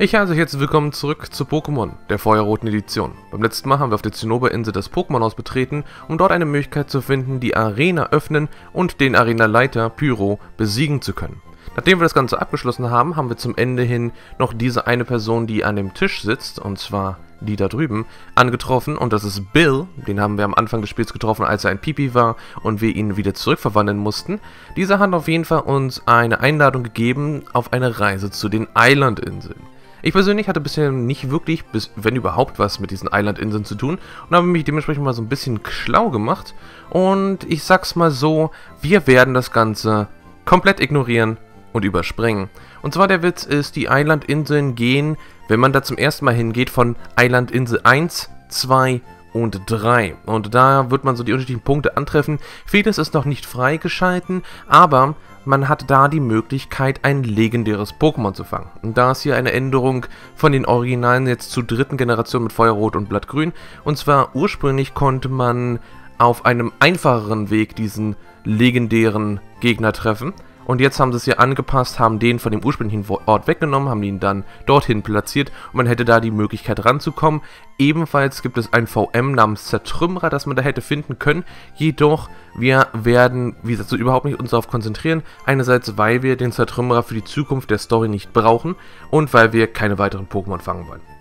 Ich heiße euch jetzt willkommen zurück zu Pokémon, der feuerroten Edition. Beim letzten Mal haben wir auf der Zinnoberinsel das Pokémon-Haus betreten, um dort eine Möglichkeit zu finden, die Arena öffnen und den Arena-Leiter Pyro besiegen zu können. Nachdem wir das Ganze abgeschlossen haben, haben wir zum Ende hin noch diese eine Person, die an dem Tisch sitzt, und zwar die da drüben, angetroffen und das ist Bill, den haben wir am Anfang des Spiels getroffen, als er ein Pipi war und wir ihn wieder zurückverwandeln mussten. Dieser hat auf jeden Fall uns eine Einladung gegeben auf eine Reise zu den Island-Inseln. Ich persönlich hatte bisher nicht wirklich, bis, wenn überhaupt, was mit diesen Island-Inseln zu tun und habe mich dementsprechend mal so ein bisschen schlau gemacht. Und ich sag's mal so, wir werden das Ganze komplett ignorieren und überspringen. Und zwar der Witz ist, die Island-Inseln gehen, wenn man da zum ersten Mal hingeht, von Island-Insel 1, 2 und 3. Und da wird man so die unterschiedlichen Punkte antreffen. Vieles ist noch nicht freigeschalten, aber man hat da die Möglichkeit, ein legendäres Pokémon zu fangen. Und da ist hier eine Änderung von den Originalen jetzt zur dritten Generation mit Feuerrot und Blattgrün. Und zwar ursprünglich konnte man auf einem einfacheren Weg diesen legendären Gegner treffen. Und jetzt haben sie es hier angepasst, haben den von dem ursprünglichen Ort weggenommen, haben ihn dann dorthin platziert und man hätte da die Möglichkeit ranzukommen. Ebenfalls gibt es ein VM namens Zertrümmerer, das man da hätte finden können. Jedoch, wir werden, wie gesagt, so überhaupt nicht uns darauf konzentrieren. Einerseits, weil wir den Zertrümmerer für die Zukunft der Story nicht brauchen und weil wir keine weiteren Pokémon fangen wollen.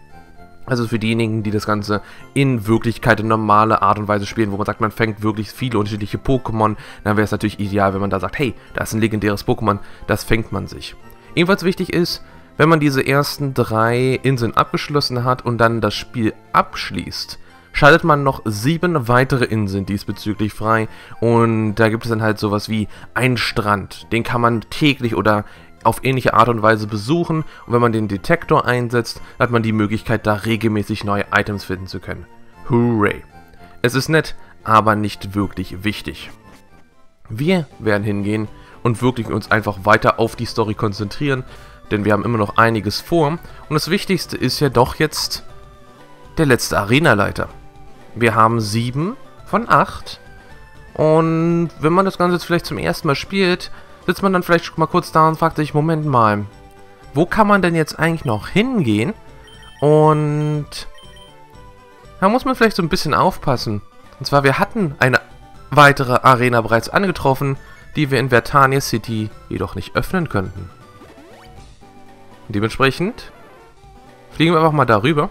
Also für diejenigen, die das Ganze in Wirklichkeit in normale Art und Weise spielen, wo man sagt, man fängt wirklich viele unterschiedliche Pokémon, dann wäre es natürlich ideal, wenn man da sagt, hey, da ist ein legendäres Pokémon, das fängt man sich. Ebenfalls wichtig ist, wenn man diese ersten drei Inseln abgeschlossen hat und dann das Spiel abschließt, schaltet man noch sieben weitere Inseln diesbezüglich frei und da gibt es dann halt sowas wie einen Strand, den kann man täglich oder auf ähnliche Art und Weise besuchen und wenn man den Detektor einsetzt, hat man die Möglichkeit, da regelmäßig neue Items finden zu können. Hooray! Es ist nett, aber nicht wirklich wichtig. Wir werden hingehen und wirklich uns einfach weiter auf die Story konzentrieren, denn wir haben immer noch einiges vor und das Wichtigste ist ja doch jetzt der letzte Arenaleiter. Wir haben sieben von acht und wenn man das Ganze jetzt vielleicht zum ersten Mal spielt, sitzt man dann vielleicht mal kurz da und fragt sich, Moment mal, wo kann man denn jetzt eigentlich noch hingehen? Und da muss man vielleicht so ein bisschen aufpassen. Und zwar, wir hatten eine weitere Arena bereits angetroffen, die wir in Vertania City jedoch nicht öffnen könnten. Dementsprechend fliegen wir einfach mal darüber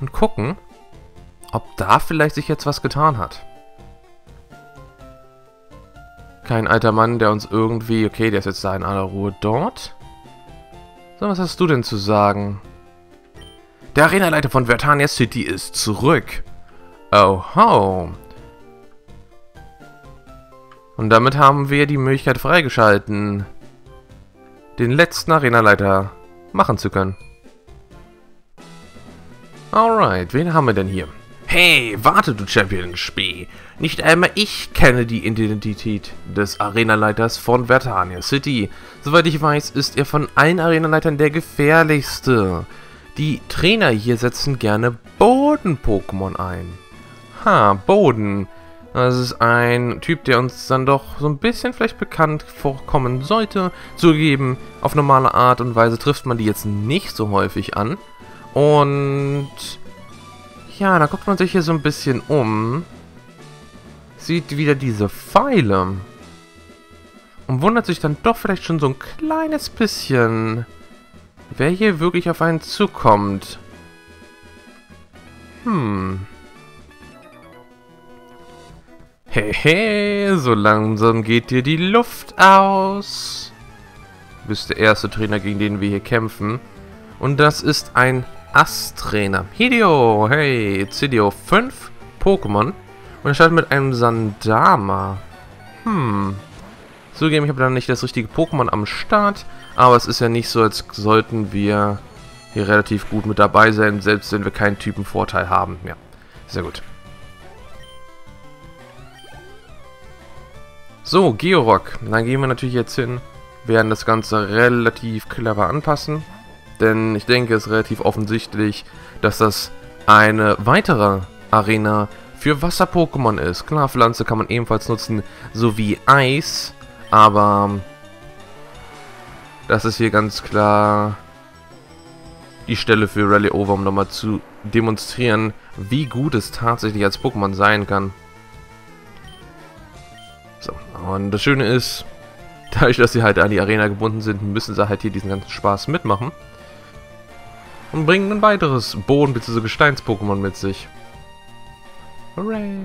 und gucken, ob da vielleicht sich jetzt was getan hat. Kein alter Mann, der uns irgendwie... Okay, der ist jetzt da in aller Ruhe dort. So, was hast du denn zu sagen? Der Arenaleiter von Vertania City ist zurück. Oh ho. Und damit haben wir die Möglichkeit freigeschalten, den letzten Arenaleiter machen zu können. Alright, wen haben wir denn hier? Hey, warte du Champion Spee. Nicht einmal ich kenne die Identität des Arenaleiters von Vertania City. Soweit ich weiß, ist er von allen Arenaleitern der gefährlichste. Die Trainer hier setzen gerne Boden-Pokémon ein. Ha, Boden. Das ist ein Typ, der uns dann doch so ein bisschen vielleicht bekannt vorkommen sollte. Zugegeben, auf normale Art und Weise trifft man die jetzt nicht so häufig an. Und ja, da guckt man sich hier so ein bisschen um. Sieht wieder diese Pfeile. Und wundert sich dann doch vielleicht schon so ein kleines bisschen, wer hier wirklich auf einen zukommt. Hm. Hehe, hey, so langsam geht dir die Luft aus. Du bist der erste Trainer, gegen den wir hier kämpfen. Und das ist ein Ass-Trainer. Hideo, hey, Zidio, 5 Pokémon. Und er startet mit einem Sandama. Hm. Zugegeben, ich habe dann nicht das richtige Pokémon am Start. Aber es ist ja nicht so, als sollten wir hier relativ gut mit dabei sein, selbst wenn wir keinen Typenvorteil haben. Ja, sehr gut. So, Georock. Dann gehen wir natürlich jetzt hin, werden das Ganze relativ clever anpassen. Denn ich denke, es ist relativ offensichtlich, dass das eine weitere Arena für Wasser-Pokémon ist. Klar, Pflanze kann man ebenfalls nutzen, sowie Eis, aber das ist hier ganz klar die Stelle für Rally Over, um nochmal zu demonstrieren, wie gut es tatsächlich als Pokémon sein kann. So, und das Schöne ist, dadurch, dass sie halt an die Arena gebunden sind, müssen sie halt hier diesen ganzen Spaß mitmachen. Und bringen ein weiteres Boden- bzw. Gesteins-Pokémon mit sich. Hooray!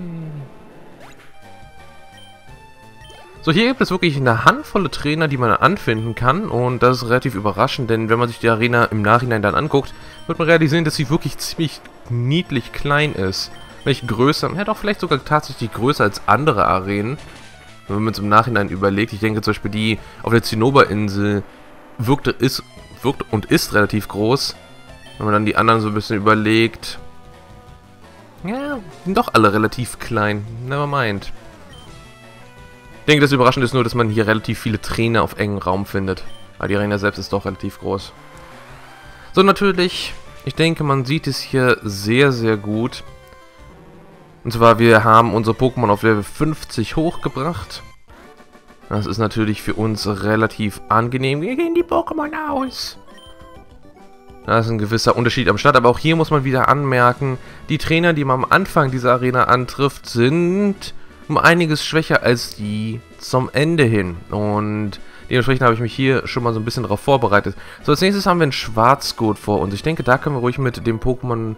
So, hier gibt es wirklich eine Handvolle Trainer, die man anfinden kann und das ist relativ überraschend, denn wenn man sich die Arena im Nachhinein dann anguckt, wird man realisieren, dass sie wirklich ziemlich niedlich klein ist. Welch größer, ja doch vielleicht sogar tatsächlich größer als andere Arenen. Wenn man es im Nachhinein überlegt, ich denke zum Beispiel die auf der Zinnoberinsel wirkte, ist, wirkt und ist relativ groß. Wenn man dann die anderen so ein bisschen überlegt, ja, sind doch alle relativ klein. Never mind. Ich denke, das Überraschende ist nur, dass man hier relativ viele Trainer auf engen Raum findet. Aber die Arena selbst ist doch relativ groß. So, natürlich, ich denke, man sieht es hier sehr, sehr gut. Und zwar, wir haben unsere Pokémon auf Level 50 hochgebracht. Das ist natürlich für uns relativ angenehm. Wir gehen die Pokémon aus. Da ist ein gewisser Unterschied am Start, aber auch hier muss man wieder anmerken, die Trainer, die man am Anfang dieser Arena antrifft, sind um einiges schwächer als die zum Ende hin. Und dementsprechend habe ich mich hier schon mal so ein bisschen darauf vorbereitet. So, als nächstes haben wir einen Schwarzgurt vor uns. Ich denke, da können wir ruhig mit dem Pokémon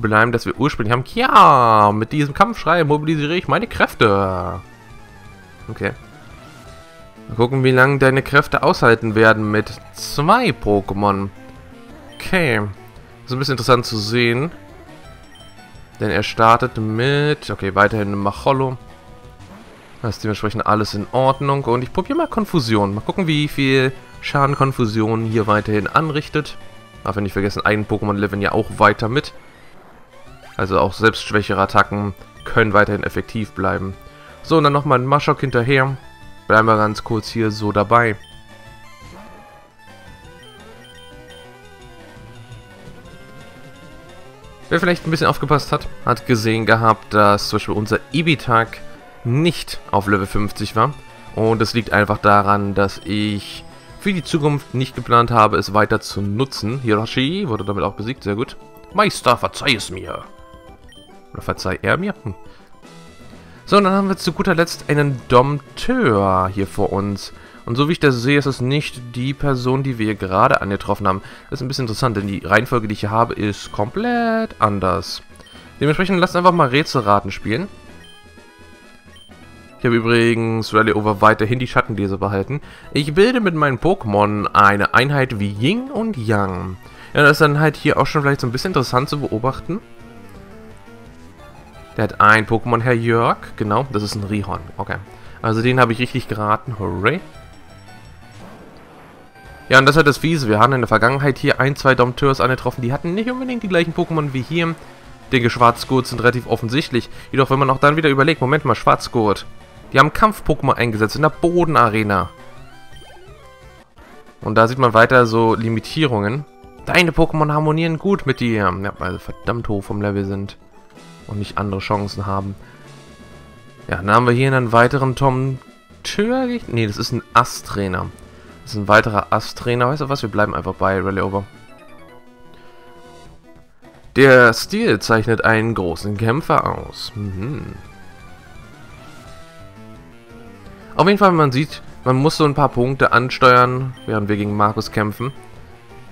bleiben, das wir ursprünglich haben. Ja, mit diesem Kampfschrei mobilisiere ich meine Kräfte. Okay. Mal gucken, wie lange deine Kräfte aushalten werden mit zwei Pokémon. Okay. Das ist ein bisschen interessant zu sehen. Denn er startet mit... Okay, weiterhin eine Macholo. Das ist dementsprechend alles in Ordnung. Und ich probiere mal Konfusion. Mal gucken, wie viel Schaden Konfusion hier weiterhin anrichtet. Aber nicht vergessen, ein Pokémon leveln ja auch weiter mit. Also auch selbst schwächere Attacken können weiterhin effektiv bleiben. So, und dann nochmal ein Maschok hinterher. Bleiben wir ganz kurz hier so dabei. Wer vielleicht ein bisschen aufgepasst hat, hat gesehen gehabt, dass zum Beispiel unser Ibitak nicht auf Level 50 war. Und das liegt einfach daran, dass ich für die Zukunft nicht geplant habe, es weiter zu nutzen. Hiroshi wurde damit auch besiegt, sehr gut. Meister, verzeih es mir. Oder verzeih er mir? Hm. So, und dann haben wir zu guter Letzt einen Dompteur hier vor uns. Und so wie ich das sehe, ist es nicht die Person, die wir gerade angetroffen haben. Das ist ein bisschen interessant, denn die Reihenfolge, die ich hier habe, ist komplett anders. Dementsprechend lasst einfach mal Rätselraten spielen. Ich habe übrigens Rally Over weiterhin die Schattenlese behalten. Ich bilde mit meinen Pokémon eine Einheit wie Ying und Yang. Ja, das ist dann halt hier auch schon vielleicht so ein bisschen interessant zu beobachten. Der hat ein Pokémon, Herr Jörg. Genau, das ist ein Rihorn. Okay. Also den habe ich richtig geraten. Hooray. Ja, und das ist halt das Fiese. Wir haben in der Vergangenheit hier ein, zwei Dompteurs angetroffen. Die hatten nicht unbedingt die gleichen Pokémon wie hier. Denke, Schwarzgurt sind relativ offensichtlich. Jedoch, wenn man auch dann wieder überlegt, Moment mal, Schwarzgurt. Die haben Kampf-Pokémon eingesetzt in der Bodenarena. Und da sieht man weiter so Limitierungen. Deine Pokémon harmonieren gut mit dir. Ja, weil sie verdammt hoch vom Level sind. Und nicht andere Chancen haben. Ja, dann haben wir hier einen weiteren Tom Tür. Nee, das ist ein Ast-Trainer. Das ist ein weiterer Ast-Trainer. Weißt du was? Wir bleiben einfach bei Rally Over. Der Stil zeichnet einen großen Kämpfer aus. Mhm. Auf jeden Fall, man sieht, man muss so ein paar Punkte ansteuern, während wir gegen Markus kämpfen,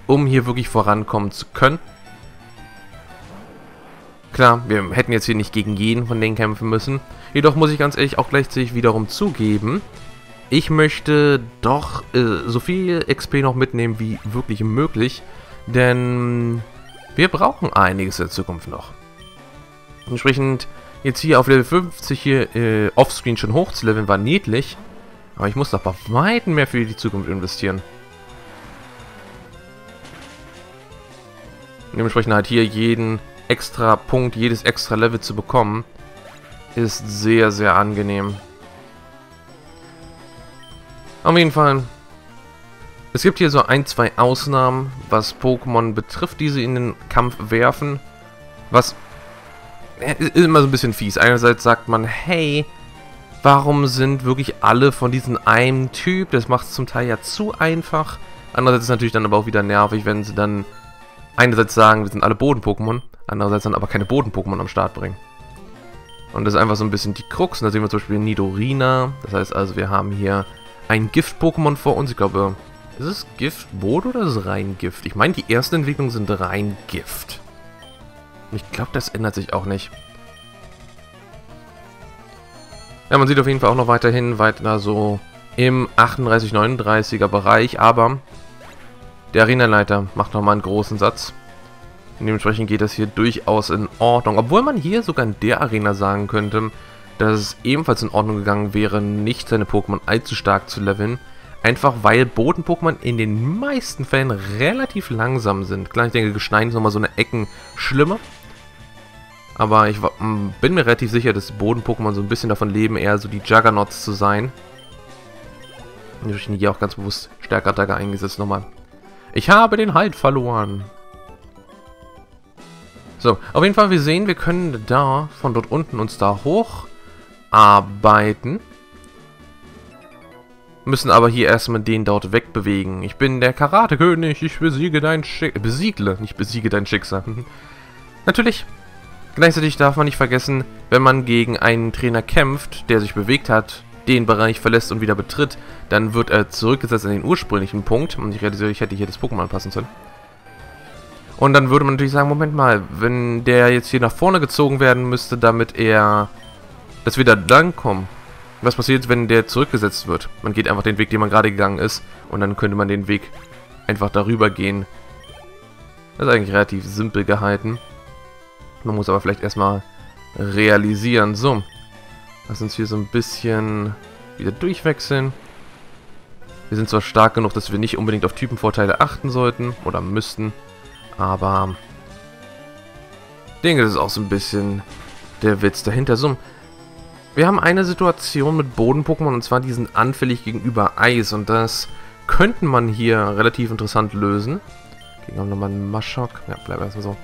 um hier wirklich vorankommen zu können. Klar, wir hätten jetzt hier nicht gegen jeden von denen kämpfen müssen. Jedoch muss ich ganz ehrlich auch gleichzeitig wiederum zugeben, ich möchte doch äh, so viel XP noch mitnehmen wie wirklich möglich, denn wir brauchen einiges in der Zukunft noch. Entsprechend Jetzt hier auf Level 50 hier äh, offscreen schon hochzuleveln war niedlich. Aber ich muss doch bei Weitem mehr für die Zukunft investieren. Dementsprechend halt hier jeden extra Punkt, jedes extra Level zu bekommen, ist sehr, sehr angenehm. Auf jeden Fall. Es gibt hier so ein, zwei Ausnahmen, was Pokémon betrifft, die sie in den Kampf werfen. Was ist immer so ein bisschen fies. Einerseits sagt man, hey, warum sind wirklich alle von diesem einen Typ? Das macht es zum Teil ja zu einfach. Andererseits ist es natürlich dann aber auch wieder nervig, wenn sie dann einerseits sagen, wir sind alle Boden-Pokémon, andererseits dann aber keine Boden-Pokémon am Start bringen. Und das ist einfach so ein bisschen die Krux. Und da sehen wir zum Beispiel Nidorina. Das heißt also, wir haben hier ein Gift-Pokémon vor uns. Ich glaube, ist es Gift Boden oder ist es rein Gift? Ich meine, die ersten Entwicklungen sind rein Gift. Ich glaube, das ändert sich auch nicht. Ja, man sieht auf jeden Fall auch noch weiterhin weiter so im 38-39er Bereich, aber der Arenaleiter macht nochmal einen großen Satz. Dementsprechend geht das hier durchaus in Ordnung. Obwohl man hier sogar in der Arena sagen könnte, dass es ebenfalls in Ordnung gegangen wäre, nicht seine Pokémon allzu stark zu leveln. Einfach weil Boden-Pokémon in den meisten Fällen relativ langsam sind. Klar, ich denke, Gestein ist nochmal so eine Ecken schlimmer. Aber ich bin mir relativ sicher, dass Boden-Pokémon so ein bisschen davon leben, eher so die Juggernauts zu sein. Und ich hier auch ganz bewusst stärker Dagger eingesetzt nochmal. Ich habe den Halt verloren. So, auf jeden Fall, wir sehen, wir können da, von dort unten uns da hocharbeiten. Müssen aber hier erstmal den dort wegbewegen. Ich bin der Karatekönig, ich besiege dein Schicksal. Besiegle, nicht besiege dein Schicksal. Natürlich. Gleichzeitig darf man nicht vergessen, wenn man gegen einen Trainer kämpft, der sich bewegt hat, den Bereich verlässt und wieder betritt, dann wird er zurückgesetzt an den ursprünglichen Punkt. Und ich realisiere, ich hätte hier das Pokémon anpassen sollen. Und dann würde man natürlich sagen, Moment mal, wenn der jetzt hier nach vorne gezogen werden müsste, damit er, dass wir da lang kommen. Was passiert, wenn der zurückgesetzt wird? Man geht einfach den Weg, den man gerade gegangen ist, und dann könnte man den Weg einfach darüber gehen. Das ist eigentlich relativ simpel gehalten. Man muss aber vielleicht erstmal realisieren. So, lass uns hier so ein bisschen wieder durchwechseln. Wir sind zwar stark genug, dass wir nicht unbedingt auf Typenvorteile achten sollten, oder müssten. Aber ich denke, das ist auch so ein bisschen der Witz dahinter. So, wir haben eine Situation mit Boden-Pokémon und zwar die sind anfällig gegenüber Eis und das könnte man hier relativ interessant lösen. Gehen wir nochmal einen Maschok. Ja, bleib erstmal so.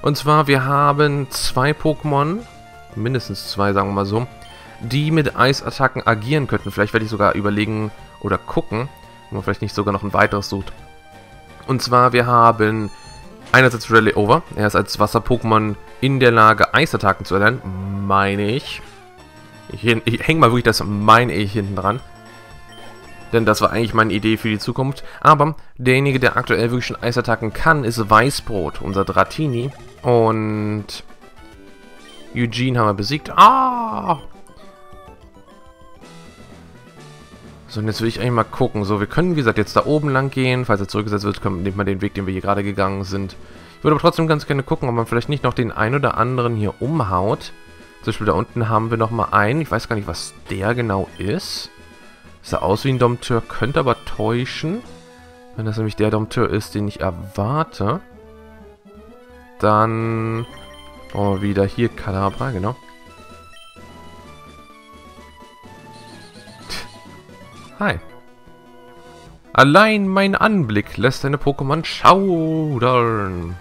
Und zwar, wir haben zwei Pokémon, mindestens zwei, sagen wir mal so, die mit Eisattacken agieren könnten. Vielleicht werde ich sogar überlegen oder gucken, ob man vielleicht nicht sogar noch ein weiteres sucht. Und zwar, wir haben Einerseits Rally Over. Er ist als Wasser-Pokémon in der Lage, Eisattacken zu erlernen. Meine ich. Ich, ich hänge mal wirklich das meine ich hinten dran. Denn das war eigentlich meine Idee für die Zukunft. Aber derjenige, der aktuell wirklich schon Eisattacken kann, ist Weißbrot, unser Dratini. Und Eugene haben wir besiegt. Ah! So, und jetzt will ich eigentlich mal gucken. So, wir können, wie gesagt, jetzt da oben lang gehen. Falls er zurückgesetzt wird, kommt, nimmt man den Weg, den wir hier gerade gegangen sind. Ich würde aber trotzdem ganz gerne gucken, ob man vielleicht nicht noch den ein oder anderen hier umhaut. Zum Beispiel da unten haben wir nochmal einen. Ich weiß gar nicht, was der genau ist. Sah aus wie ein Dompteur, könnte aber täuschen. Wenn das nämlich der Dompteur ist, den ich erwarte. Dann... Oh, wieder hier Kadabra, genau. Hi. Allein mein Anblick lässt deine Pokémon schaudern.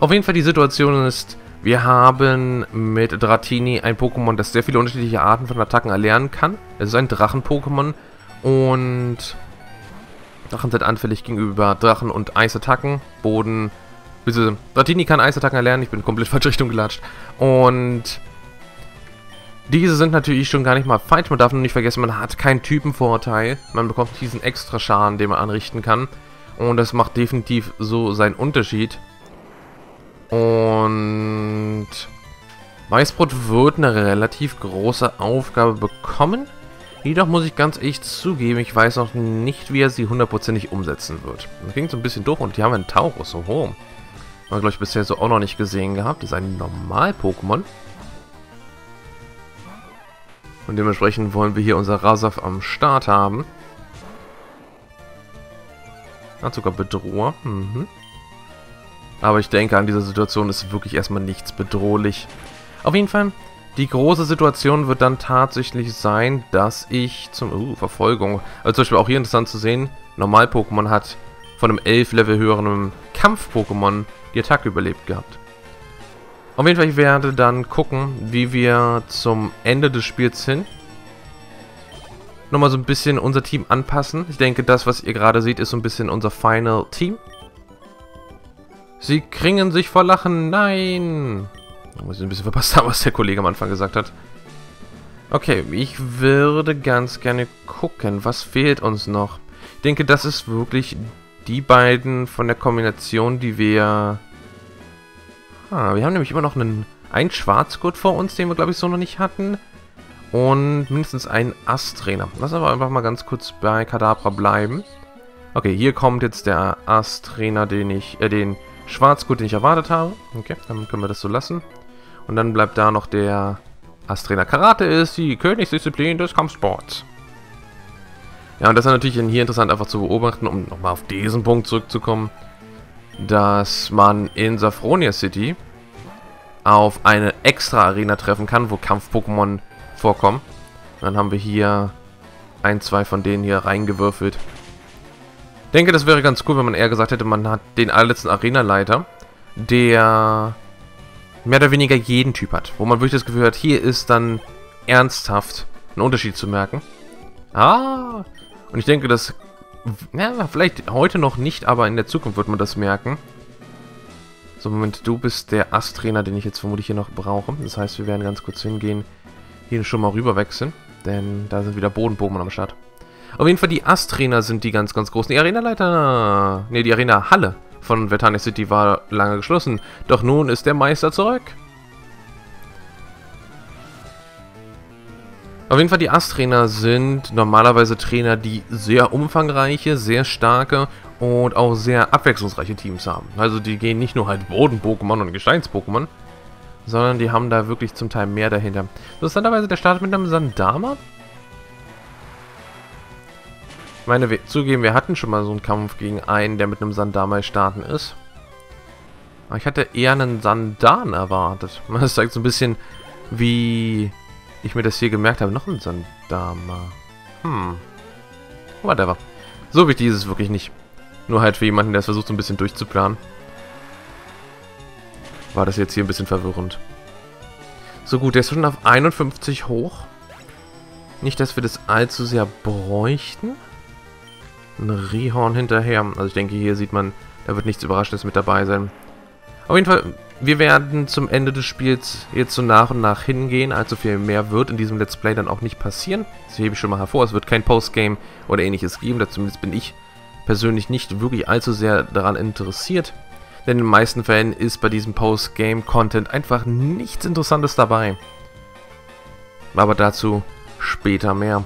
Auf jeden Fall die Situation ist, wir haben mit Dratini ein Pokémon, das sehr viele unterschiedliche Arten von Attacken erlernen kann. Es ist ein Drachen-Pokémon und Drachen sind anfällig gegenüber Drachen- und Eisattacken, Boden, Bitte, Dratini kann Eisattacken erlernen, ich bin komplett falsch Richtung gelatscht. Und diese sind natürlich schon gar nicht mal falsch. Man darf nur nicht vergessen, man hat keinen Typenvorteil. Man bekommt diesen extra Schaden, den man anrichten kann. Und das macht definitiv so seinen Unterschied. Und Weißbrot wird eine relativ große Aufgabe bekommen. Jedoch muss ich ganz ehrlich zugeben, ich weiß noch nicht, wie er sie hundertprozentig umsetzen wird. Das klingt so ein bisschen doof und hier haben wir einen Taurus. Oh, oh. Haben wir, glaube ich, bisher so auch noch nicht gesehen gehabt. Das ist ein Normal-Pokémon. Und dementsprechend wollen wir hier unser Rasaf am Start haben. Hat sogar Bedroher. Mhm. Aber ich denke, an dieser Situation ist wirklich erstmal nichts bedrohlich. Auf jeden Fall, die große Situation wird dann tatsächlich sein, dass ich zum... Uh, Verfolgung. Also zum Beispiel auch hier interessant zu sehen, Normal-Pokémon hat von einem 11 Level höheren Kampf-Pokémon die Attacke überlebt gehabt. Auf jeden Fall, ich werde dann gucken, wie wir zum Ende des Spiels hin nochmal so ein bisschen unser Team anpassen. Ich denke, das, was ihr gerade seht, ist so ein bisschen unser Final Team. Sie kringen sich vor Lachen. Nein. Da muss ich ein bisschen verpasst haben, was der Kollege am Anfang gesagt hat. Okay, ich würde ganz gerne gucken, was fehlt uns noch. Ich denke, das ist wirklich die beiden von der Kombination, die wir... Ah, wir haben nämlich immer noch einen, einen Schwarzgurt vor uns, den wir, glaube ich, so noch nicht hatten. Und mindestens einen Ast-Trainer. Lass aber einfach mal ganz kurz bei Kadabra bleiben. Okay, hier kommt jetzt der Ast-Trainer, den ich, äh, den Schwarzgurt, den ich erwartet habe. Okay, dann können wir das so lassen. Und dann bleibt da noch der Ast-Trainer. Karate ist die Königsdisziplin des Kampfsports. Ja, und das ist natürlich hier interessant einfach zu beobachten, um nochmal auf diesen Punkt zurückzukommen, dass man in Saphronia City auf eine extra Arena treffen kann, wo Kampf-Pokémon vorkommen. Dann haben wir hier ein, zwei von denen hier reingewürfelt. Ich denke, das wäre ganz cool, wenn man eher gesagt hätte, man hat den allerletzten Arena-Leiter, der mehr oder weniger jeden Typ hat. Wo man wirklich das Gefühl hat, hier ist dann ernsthaft ein Unterschied zu merken. Ah, und ich denke, dass, ja, vielleicht heute noch nicht, aber in der Zukunft wird man das merken. So, Moment, du bist der Ast-Trainer, den ich jetzt vermutlich hier noch brauche. Das heißt, wir werden ganz kurz hingehen, hier schon mal rüber wechseln, denn da sind wieder Bodenbogen am Start. Auf jeden Fall, die Ast-Trainer sind die ganz, ganz großen. Die Arena-Leiter, ne, die Arena-Halle von Vertania City war lange geschlossen. Doch nun ist der Meister zurück. Auf jeden Fall, die Ast-Trainer sind normalerweise Trainer, die sehr umfangreiche, sehr starke und auch sehr abwechslungsreiche Teams haben. Also die gehen nicht nur halt Boden-Pokémon und Gesteins-Pokémon, sondern die haben da wirklich zum Teil mehr dahinter. Interessanterweise, der startet mit einem Sandama. Ich meine, wir, zugeben, wir hatten schon mal so einen Kampf gegen einen, der mit einem Sandama starten ist. Aber ich hatte eher einen Sandan erwartet. Das zeigt so ein bisschen, wie ich mir das hier gemerkt habe. Noch ein Sandama. Hm. Whatever. So wichtig ist es wirklich nicht. Nur halt für jemanden, der es versucht, so ein bisschen durchzuplanen. War das jetzt hier ein bisschen verwirrend. So gut, der ist schon auf 51 hoch. Nicht, dass wir das allzu sehr bräuchten. Ein Rehorn hinterher. Also ich denke, hier sieht man, da wird nichts Überraschendes mit dabei sein. Auf jeden Fall, wir werden zum Ende des Spiels jetzt so nach und nach hingehen. Allzu viel mehr wird in diesem Let's Play dann auch nicht passieren. Das hebe ich schon mal hervor. Es wird kein Postgame oder ähnliches geben. Da zumindest bin ich persönlich nicht wirklich allzu sehr daran interessiert. Denn in den meisten Fällen ist bei diesem Postgame-Content einfach nichts Interessantes dabei. Aber dazu später mehr.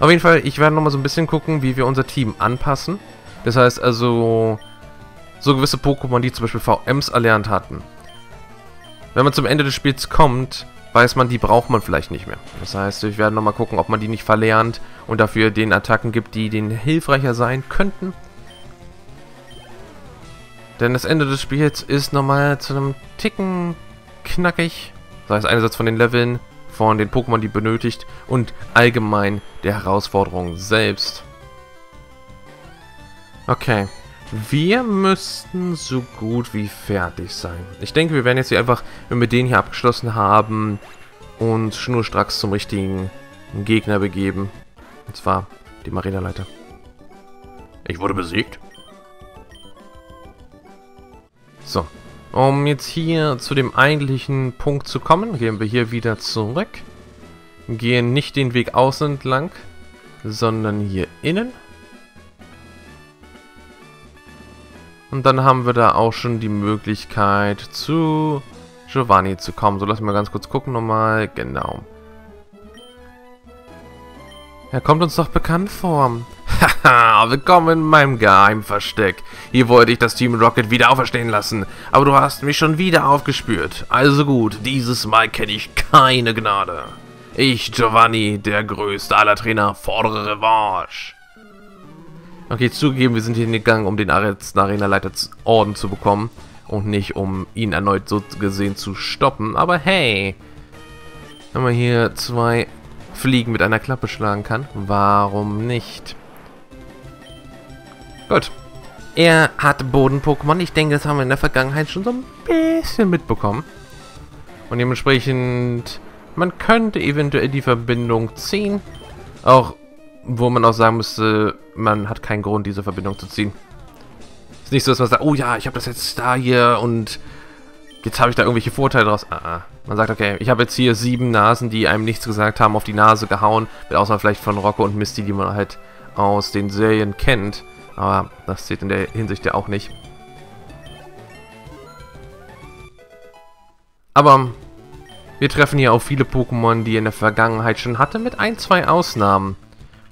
Auf jeden Fall, ich werde nochmal so ein bisschen gucken, wie wir unser Team anpassen. Das heißt also, so gewisse Pokémon, die zum Beispiel VMs erlernt hatten. Wenn man zum Ende des Spiels kommt, weiß man, die braucht man vielleicht nicht mehr. Das heißt, ich werde nochmal gucken, ob man die nicht verlernt und dafür den Attacken gibt, die denen hilfreicher sein könnten. Denn das Ende des Spiels ist nochmal zu einem Ticken knackig. Das heißt, einerseits von den Leveln, von den Pokémon, die benötigt und allgemein der Herausforderung selbst. Okay. Wir müssten so gut wie fertig sein. Ich denke, wir werden jetzt hier einfach, wenn wir den hier abgeschlossen haben, uns schnurstracks zum richtigen Gegner begeben. Und zwar die Marinaleiter. Ich wurde besiegt. So, um jetzt hier zu dem eigentlichen Punkt zu kommen, gehen wir hier wieder zurück. Gehen nicht den Weg außen entlang, sondern hier innen. Und dann haben wir da auch schon die Möglichkeit zu Giovanni zu kommen. So, lassen wir ganz kurz gucken nochmal. Genau. Er kommt uns doch bekannt vor. Haha, willkommen in meinem Geheimversteck. Hier wollte ich das Team Rocket wieder auferstehen lassen, aber du hast mich schon wieder aufgespürt. Also gut, dieses Mal kenne ich keine Gnade. Ich, Giovanni, der größte aller Trainer, fordere Revanche. Okay, zugegeben, wir sind hier gegangen, um den Arena-Leiter Orden zu bekommen und nicht um ihn erneut so gesehen zu stoppen. Aber hey, wenn man hier zwei Fliegen mit einer Klappe schlagen kann, warum nicht? Gut. Er hat Boden-Pokémon. Ich denke, das haben wir in der Vergangenheit schon so ein bisschen mitbekommen. Und dementsprechend, man könnte eventuell die Verbindung ziehen. Auch, wo man auch sagen müsste, man hat keinen Grund, diese Verbindung zu ziehen. Ist nicht so, dass man sagt, oh ja, ich habe das jetzt da hier und jetzt habe ich da irgendwelche Vorteile draus. Ah, ah. Man sagt, okay, ich habe jetzt hier sieben Nasen, die einem nichts gesagt haben, auf die Nase gehauen. Mit Ausnahme vielleicht von Rocco und Misty, die man halt aus den Serien kennt. Aber das zählt in der Hinsicht ja auch nicht. Aber wir treffen hier auch viele Pokémon, die in der Vergangenheit schon hatte, mit ein, zwei Ausnahmen.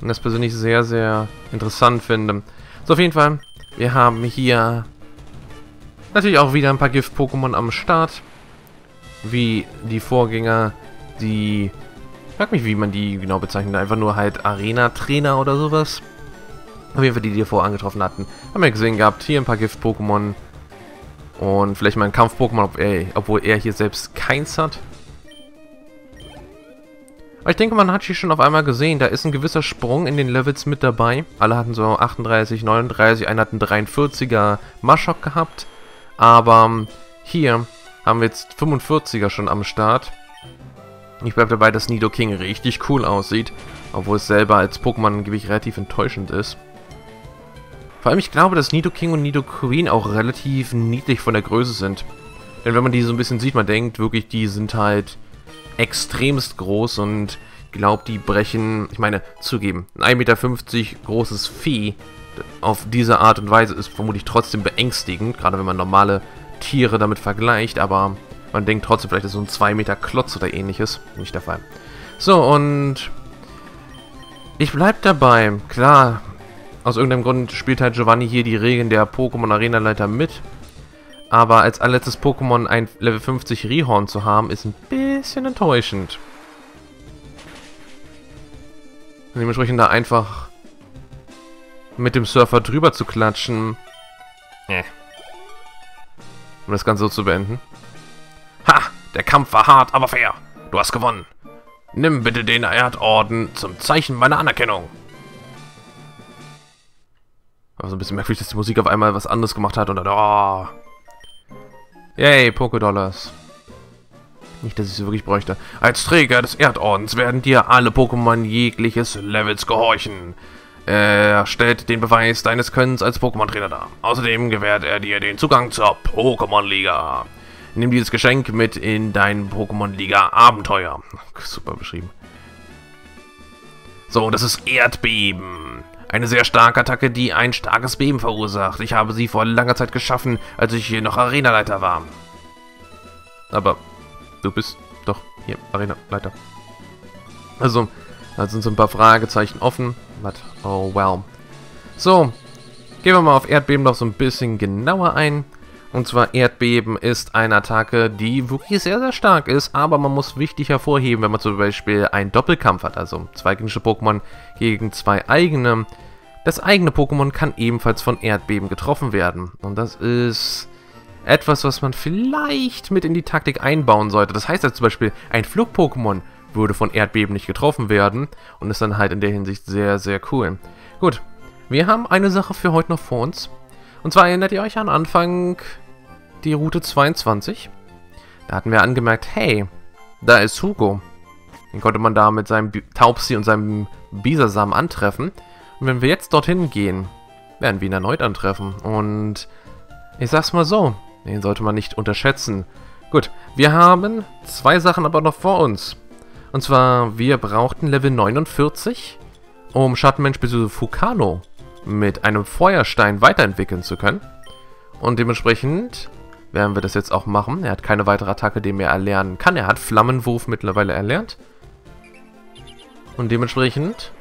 Und das persönlich sehr, sehr interessant finde. So, auf jeden Fall, wir haben hier natürlich auch wieder ein paar Gift-Pokémon am Start. Wie die Vorgänger, die... Ich frag mich, wie man die genau bezeichnet. Einfach nur halt Arena-Trainer oder sowas. Auf jeden Fall die, die wir vorher angetroffen hatten. Haben wir gesehen gehabt, hier ein paar Gift-Pokémon. Und vielleicht mal ein Kampf-Pokémon, obwohl er hier selbst keins hat. Aber ich denke, man hat hier schon auf einmal gesehen, da ist ein gewisser Sprung in den Levels mit dabei. Alle hatten so 38, 39, einer hat einen 43er Maschok gehabt. Aber hier haben wir jetzt 45er schon am Start. Ich bleibe dabei, dass Nidoking richtig cool aussieht. Obwohl es selber als Pokémon gewicht relativ enttäuschend ist. Vor allem, ich glaube, dass Nidoking und Nidoqueen auch relativ niedlich von der Größe sind. Denn wenn man die so ein bisschen sieht, man denkt wirklich, die sind halt extremst groß und glaubt, die brechen, ich meine, zugeben, ein 1,50 Meter großes Vieh auf diese Art und Weise ist vermutlich trotzdem beängstigend, gerade wenn man normale Tiere damit vergleicht, aber man denkt trotzdem, vielleicht ist so ein 2 Meter Klotz oder ähnliches. Nicht der Fall. So, und ich bleib dabei. Klar, aus irgendeinem Grund spielt halt Giovanni hier die Regeln der Pokémon Arena Leiter mit. Aber als allerletztes Pokémon ein Level 50 Rihorn zu haben, ist ein bisschen enttäuschend. Dementsprechend da einfach mit dem Surfer drüber zu klatschen. Äh. Um das Ganze so zu beenden. Ha! Der Kampf war hart, aber fair. Du hast gewonnen. Nimm bitte den Erdorden zum Zeichen meiner Anerkennung. Aber so ein bisschen merkwürdig, dass die Musik auf einmal was anderes gemacht hat und dann... Oh. Yay, Pokédollars. Nicht, dass ich sie wirklich bräuchte. Als Träger des Erdordens werden dir alle Pokémon jegliches Levels gehorchen. Er stellt den Beweis deines Könnens als Pokémon-Trainer dar. Außerdem gewährt er dir den Zugang zur Pokémon-Liga. Nimm dieses Geschenk mit in dein Pokémon-Liga-Abenteuer. Super beschrieben. So, das ist Erdbeben. Eine sehr starke Attacke, die ein starkes Beben verursacht. Ich habe sie vor langer Zeit geschaffen, als ich hier noch Arenaleiter war. Aber du bist doch hier Arenaleiter. Also, da sind so ein paar Fragezeichen offen. But, oh well. So, gehen wir mal auf Erdbeben noch so ein bisschen genauer ein. Und zwar Erdbeben ist eine Attacke, die wirklich sehr, sehr stark ist, aber man muss wichtig hervorheben, wenn man zum Beispiel einen Doppelkampf hat, also zwei gegnerische Pokémon gegen zwei eigene. Das eigene Pokémon kann ebenfalls von Erdbeben getroffen werden. Und das ist etwas, was man vielleicht mit in die Taktik einbauen sollte. Das heißt ja zum Beispiel, ein Flug-Pokémon würde von Erdbeben nicht getroffen werden und ist dann halt in der Hinsicht sehr, sehr cool. Gut, wir haben eine Sache für heute noch vor uns. Und zwar erinnert ihr euch an Anfang die Route 22? Da hatten wir angemerkt, hey, da ist Hugo. Den konnte man da mit seinem Taubsi und seinem Bisasam antreffen. Und wenn wir jetzt dorthin gehen, werden wir ihn erneut antreffen. Und ich sag's mal so, den sollte man nicht unterschätzen. Gut, wir haben zwei Sachen aber noch vor uns. Und zwar, wir brauchten Level 49, um Schattenmensch bzw. Fukano mit einem Feuerstein weiterentwickeln zu können. Und dementsprechend werden wir das jetzt auch machen. Er hat keine weitere Attacke, die er erlernen kann. Er hat Flammenwurf mittlerweile erlernt. Und dementsprechend,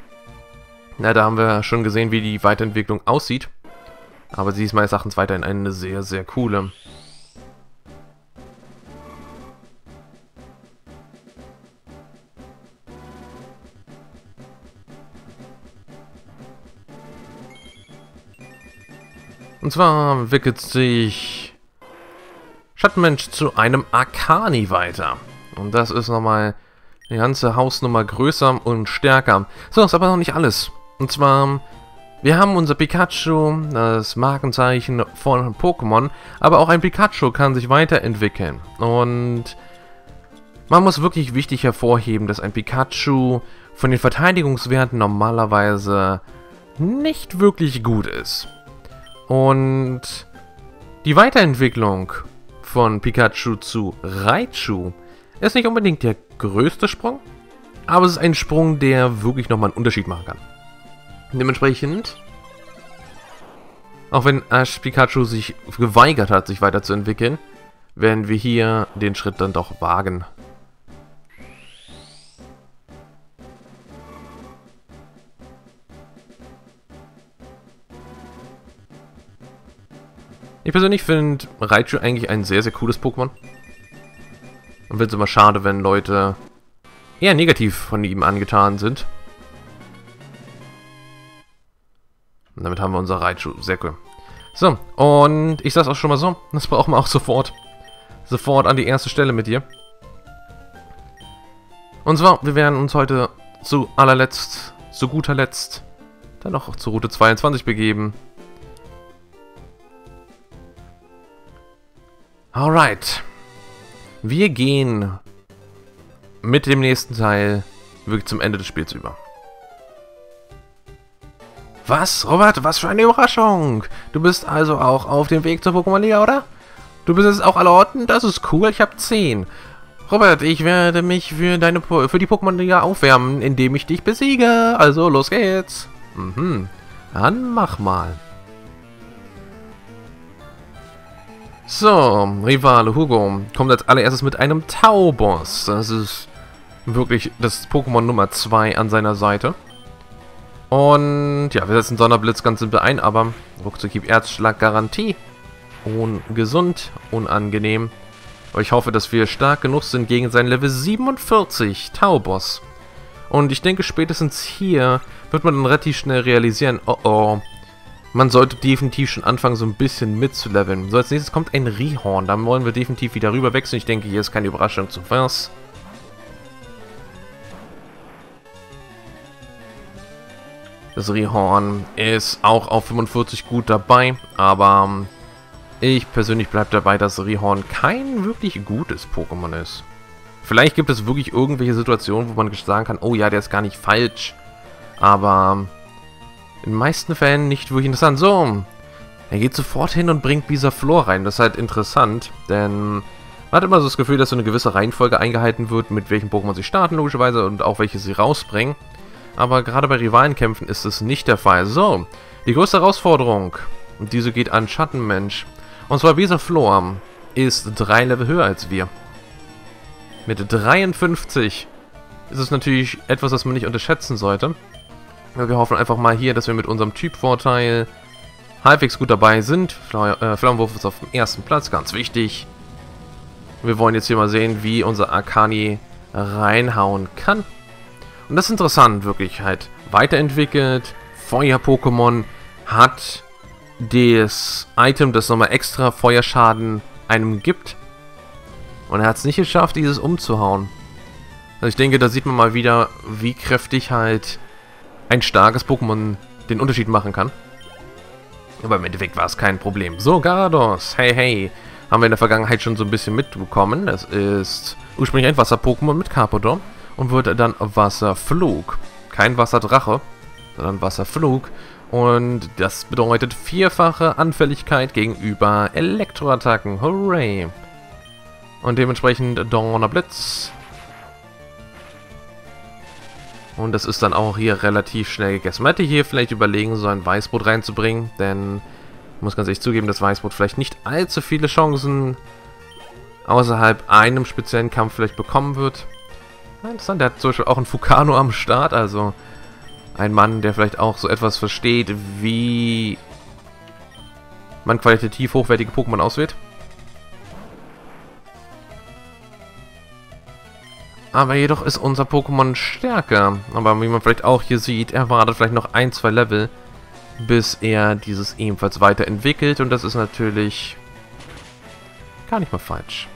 na, da haben wir schon gesehen, wie die Weiterentwicklung aussieht. Aber sie ist meines Erachtens weiterhin eine sehr, sehr coole. Und zwar entwickelt sich Schattenmensch zu einem Arcani weiter. Und das ist nochmal die ganze Hausnummer größer und stärker. So, ist aber noch nicht alles. Und zwar, wir haben unser Pikachu, das Markenzeichen von Pokémon, aber auch ein Pikachu kann sich weiterentwickeln. Und man muss wirklich wichtig hervorheben, dass ein Pikachu von den Verteidigungswerten normalerweise nicht wirklich gut ist. Und die Weiterentwicklung von Pikachu zu Raichu ist nicht unbedingt der größte Sprung, aber es ist ein Sprung, der wirklich nochmal einen Unterschied machen kann. Dementsprechend, auch wenn Ash Pikachu sich geweigert hat, sich weiterzuentwickeln, werden wir hier den Schritt dann doch wagen. Ich persönlich finde Raichu eigentlich ein sehr, sehr cooles Pokémon. Und finde es immer schade, wenn Leute eher negativ von ihm angetan sind. Und damit haben wir unser Raichu. Sehr cool. So, und ich sag's auch schon mal so, das brauchen wir auch sofort. Sofort an die erste Stelle mit dir. Und zwar, wir werden uns heute zu allerletzt, zu guter Letzt, dann noch zur Route 22 begeben. Alright. Wir gehen mit dem nächsten Teil wirklich zum Ende des Spiels über. Was, Robert? Was für eine Überraschung! Du bist also auch auf dem Weg zur Pokémon-Liga, oder? Du bist jetzt auch alle Orten? Das ist cool, ich habe 10. Robert, ich werde mich für, deine, für die Pokémon-Liga aufwärmen, indem ich dich besiege. Also, los geht's. Mhm. Dann mach mal. So, Rivale Hugo kommt als allererstes mit einem Tau-Boss. Das ist wirklich das Pokémon Nummer 2 an seiner Seite. Und ja, wir setzen Sonderblitz ganz simpel ein, aber ruckzuck gibt Erzschlag Garantie. Ungesund, unangenehm. Aber ich hoffe, dass wir stark genug sind gegen seinen Level 47 Tau-Boss. Und ich denke, spätestens hier wird man dann relativ schnell realisieren, oh oh, man sollte definitiv schon anfangen, so ein bisschen mitzuleveln. So, als nächstes kommt ein Rihorn. Da wollen wir definitiv wieder rüber wechseln. Ich denke, hier ist keine Überraschung zu was. Das Rihorn ist auch auf 45 gut dabei, aber ähm, ich persönlich bleibe dabei, dass Rihorn kein wirklich gutes Pokémon ist. Vielleicht gibt es wirklich irgendwelche Situationen, wo man sagen kann, oh ja, der ist gar nicht falsch. Aber ähm, in den meisten Fällen nicht wirklich interessant. So, er geht sofort hin und bringt Bisaflor rein. Das ist halt interessant, denn man hat immer so das Gefühl, dass so eine gewisse Reihenfolge eingehalten wird, mit welchen Pokémon sie starten, logischerweise, und auch welche sie rausbringen. Aber gerade bei Rivalenkämpfen ist es nicht der Fall. So, die größte Herausforderung, und diese geht an Schattenmensch. Und zwar Bisaflor ist drei Level höher als wir. Mit 53 ist es natürlich etwas, das man nicht unterschätzen sollte. Wir hoffen einfach mal hier, dass wir mit unserem Typvorteil halbwegs gut dabei sind. äh, Flammenwurf ist auf dem ersten Platz, ganz wichtig. Wir wollen jetzt hier mal sehen, wie unser Arcani reinhauen kann. Und das ist interessant, wirklich halt. Weiterentwickelt, Feuer-Pokémon hat das Item, das nochmal extra Feuerschaden einem gibt. Und er hat es nicht geschafft, dieses umzuhauen. Also ich denke, da sieht man mal wieder, wie kräftig halt ein starkes Pokémon den Unterschied machen kann. Aber im Endeffekt war es kein Problem. So, Garados, hey, hey, haben wir in der Vergangenheit schon so ein bisschen mitbekommen. Das ist ursprünglich ein Wasser-Pokémon mit Carpodor und wird dann Wasserflug. Kein Wasserdrache, sondern Wasserflug. Und das bedeutet vierfache Anfälligkeit gegenüber Elektroattacken. Hooray! Und dementsprechend Donnerblitz und das ist dann auch hier relativ schnell gegessen. Man hätte hier vielleicht überlegen, so ein Weißbrot reinzubringen, denn ich muss ganz ehrlich zugeben, dass Weißbrot vielleicht nicht allzu viele Chancen außerhalb einem speziellen Kampf vielleicht bekommen wird. interessant, der hat zum Beispiel auch einen Fukano am Start, also ein Mann, der vielleicht auch so etwas versteht, wie man qualitativ hochwertige Pokémon auswählt. Aber jedoch ist unser Pokémon stärker. Aber wie man vielleicht auch hier sieht, er wartet vielleicht noch ein, zwei Level, bis er dieses ebenfalls weiterentwickelt. Und das ist natürlich gar nicht mal falsch.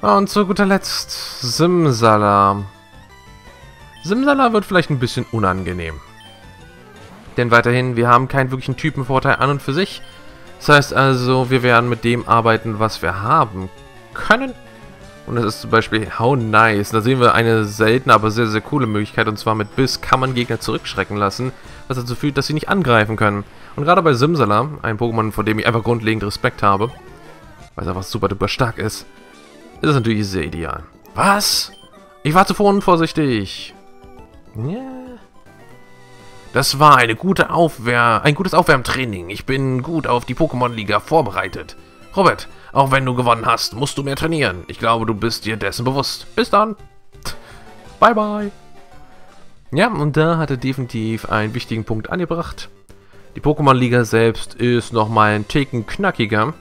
Und zu guter Letzt Simsala. Simsala wird vielleicht ein bisschen unangenehm. Denn weiterhin, wir haben keinen wirklichen Typenvorteil an und für sich. Das heißt also, wir werden mit dem arbeiten, was wir haben können. Und das ist zum Beispiel How Nice. Da sehen wir eine seltene, aber sehr, sehr coole Möglichkeit. Und zwar mit Biss kann man Gegner zurückschrecken lassen, was dazu führt, dass sie nicht angreifen können. Und gerade bei Simsala, ein Pokémon, vor dem ich einfach grundlegend Respekt habe, weil es einfach super duper stark ist, ist es natürlich sehr ideal. Was? Ich war zuvor unvorsichtig. Ja. Das war eine gute Aufwär ein gutes Aufwärmtraining. Ich bin gut auf die Pokémon-Liga vorbereitet. Robert, auch wenn du gewonnen hast, musst du mehr trainieren. Ich glaube, du bist dir dessen bewusst. Bis dann. Bye, bye. Ja, und da hat er definitiv einen wichtigen Punkt angebracht. Die Pokémon-Liga selbst ist nochmal ein Ticken knackiger.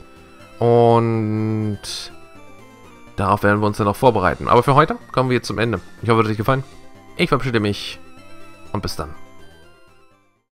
Und darauf werden wir uns dann noch vorbereiten. Aber für heute kommen wir jetzt zum Ende. Ich hoffe, es hat euch gefallen. Ich verabschiede mich und bis dann.